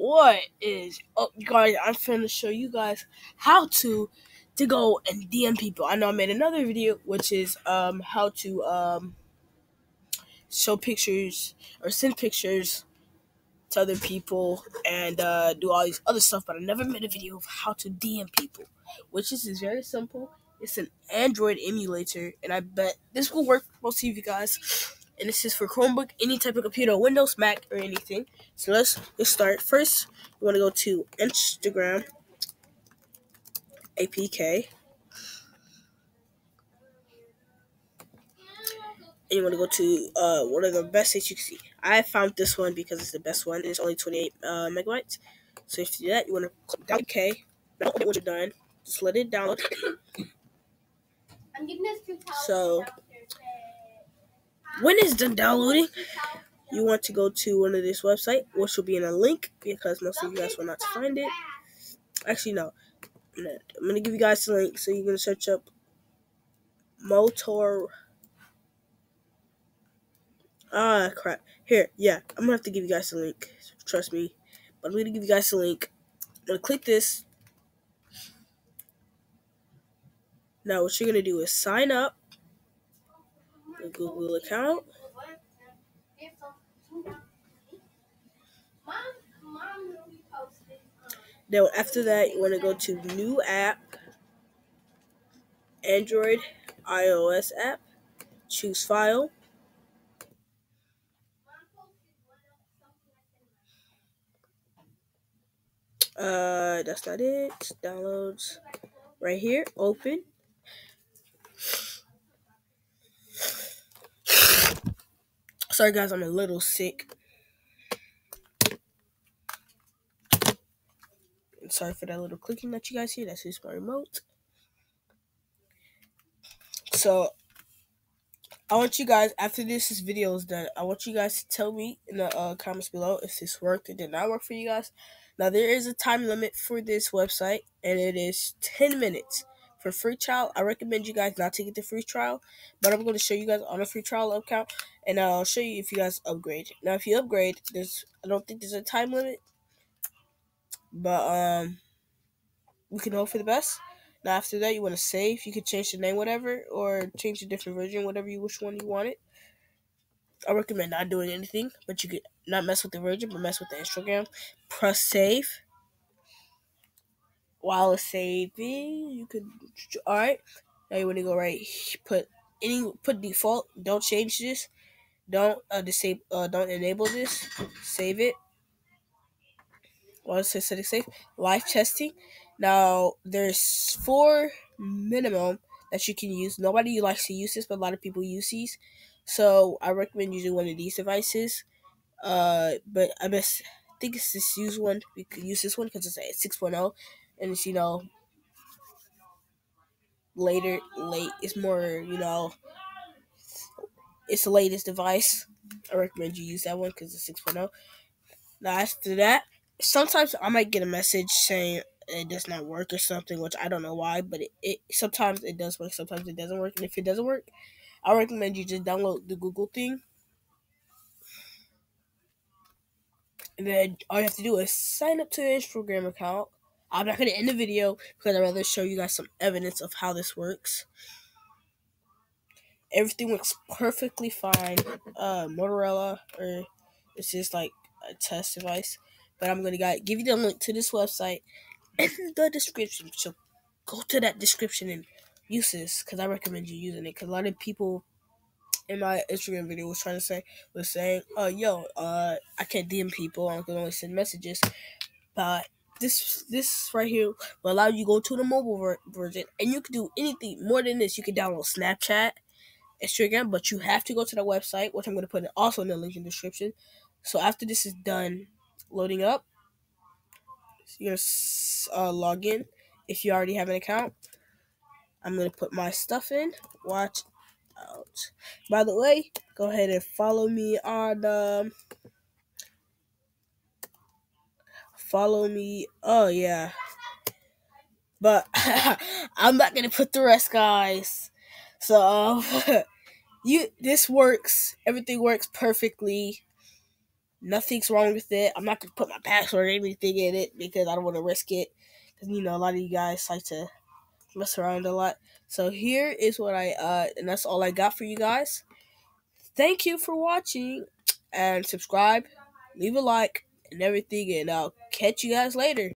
what is up, guys? I'm finna show you guys how to to go and DM people. I know I made another video, which is um how to um show pictures or send pictures to other people and uh, do all these other stuff, but I never made a video of how to DM people, which is, is very simple. It's an Android emulator, and I bet this will work most of you guys. And this is for Chromebook, any type of computer, Windows, Mac, or anything. So let's let's start. First, you want to go to Instagram APK. And you want to go to uh, one of the best sites you can see. I found this one because it's the best one. It's only 28 uh, megabytes. So if you do that, you want to click down OK. It when you're done. Just let it download. I'm getting this comp so when it's done downloading, you want to go to one of this website, which will be in a link because most of you guys will not find it. Actually, no. I'm gonna give you guys the link, so you're gonna search up Motor. Ah, crap. Here, yeah, I'm gonna have to give you guys the link. Trust me. But I'm gonna give you guys the link. I'm gonna click this. Now, what you're gonna do is sign up. Google account. Then after that, you want to go to new app, Android, iOS app, choose file. Uh, that's not it. Downloads right here. Open. Sorry, guys, I'm a little sick. sorry for that little clicking that you guys hear. That's just my remote. So, I want you guys, after this, this video is done, I want you guys to tell me in the uh, comments below if this worked or did not work for you guys. Now, there is a time limit for this website, and it is 10 minutes. For free trial, I recommend you guys not to get the free trial, but I'm going to show you guys on a free trial account, and I'll show you if you guys upgrade. Now, if you upgrade, there's I don't think there's a time limit, but um, we can hope for the best. Now after that, you want to save. You can change the name, whatever, or change a different version, whatever you which one you want it. I recommend not doing anything, but you could not mess with the version, but mess with the Instagram. Press save. While it's saving, you could. All right. Now you want to go right. Put any put default. Don't change this. Don't uh, disable. Uh, don't enable this. Save it say setting safe, live testing. Now, there's four minimum that you can use. Nobody likes to use this, but a lot of people use these. So I recommend using one of these devices. Uh, but I best think it's this use one. We could use this one because it's a 6.0, and it's you know later late. It's more you know it's the latest device. I recommend you use that one because it's 6.0. Now after that, sometimes I might get a message saying it does not work or something, which I don't know why, but it, it sometimes it does work, sometimes it doesn't work. And if it doesn't work, I recommend you just download the Google thing. And then all you have to do is sign up to an Instagram account. I'm not gonna end the video because I'd rather show you guys some evidence of how this works. Everything works perfectly fine. Uh Motorola or it's just like a test device but I'm gonna give you the link to this website in the description. So go to that description and use this because I recommend you using it. Because a lot of people in my Instagram video was trying to say was saying, "Oh, yo, uh, I can't DM people. I can only send messages." But this this right here will allow you to go to the mobile ver- version, and you can do anything more than this. You can download Snapchat, Instagram, but you have to go to the website, which I'm going to put also in the link in the description. So after this is done, loading up. you're gonna uh, log in if you already have an account. I'm gonna put my stuff in. Watch out. By the way, go ahead and follow me on um. Follow me. Oh yeah. But I'm not gonna put the rest, guys. So you this works. Everything works perfectly Nothing's wrong with it. I'm not gonna put my password or anything in it because I don't want to risk it. Because you know a lot of you guys like to mess around a lot. So here is what I uh, and that's all I got for you guys. Thank you for watching and subscribe, leave a like and everything, and I'll catch you guys later.